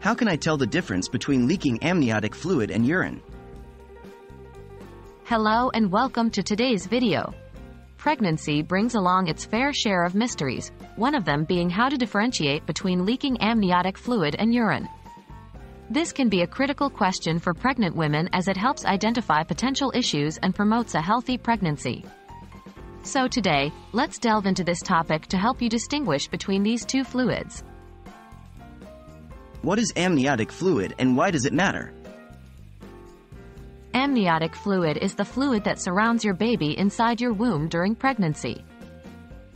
How can I tell the difference between leaking amniotic fluid and urine? Hello and welcome to today's video. Pregnancy brings along its fair share of mysteries, one of them being how to differentiate between leaking amniotic fluid and urine. This can be a critical question for pregnant women as it helps identify potential issues and promotes a healthy pregnancy. So today, let's delve into this topic to help you distinguish between these two fluids. What is amniotic fluid and why does it matter? Amniotic fluid is the fluid that surrounds your baby inside your womb during pregnancy.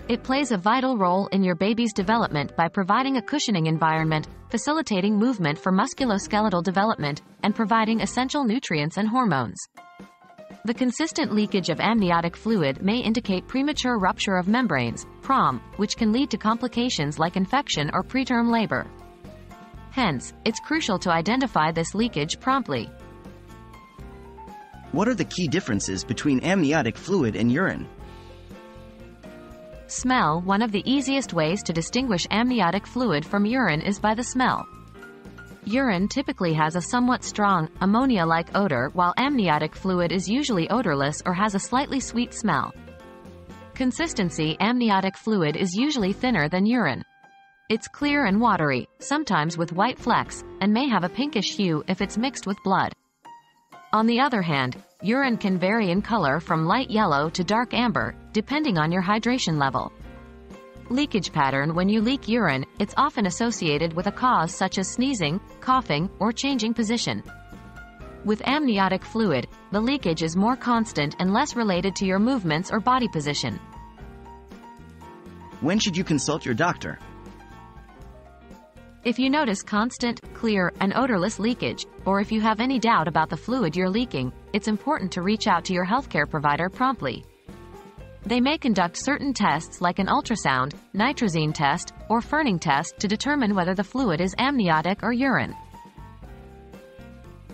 It plays a vital role in your baby's development by providing a cushioning environment, facilitating movement for musculoskeletal development, and providing essential nutrients and hormones. The consistent leakage of amniotic fluid may indicate premature rupture of membranes, PROM, which can lead to complications like infection or preterm labor. Hence, it's crucial to identify this leakage promptly. What are the key differences between amniotic fluid and urine? Smell One of the easiest ways to distinguish amniotic fluid from urine is by the smell. Urine typically has a somewhat strong, ammonia-like odor while amniotic fluid is usually odorless or has a slightly sweet smell. Consistency Amniotic fluid is usually thinner than urine. It's clear and watery, sometimes with white flecks, and may have a pinkish hue if it's mixed with blood. On the other hand, urine can vary in color from light yellow to dark amber, depending on your hydration level. Leakage pattern When you leak urine, it's often associated with a cause such as sneezing, coughing, or changing position. With amniotic fluid, the leakage is more constant and less related to your movements or body position. When should you consult your doctor? If you notice constant, clear, and odorless leakage, or if you have any doubt about the fluid you're leaking, it's important to reach out to your healthcare provider promptly. They may conduct certain tests like an ultrasound, nitrazine test, or Ferning test to determine whether the fluid is amniotic or urine.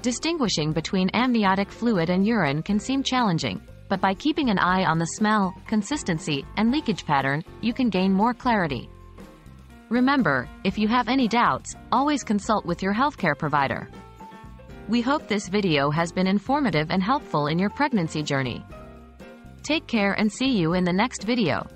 Distinguishing between amniotic fluid and urine can seem challenging, but by keeping an eye on the smell, consistency, and leakage pattern, you can gain more clarity. Remember, if you have any doubts, always consult with your healthcare provider. We hope this video has been informative and helpful in your pregnancy journey. Take care and see you in the next video.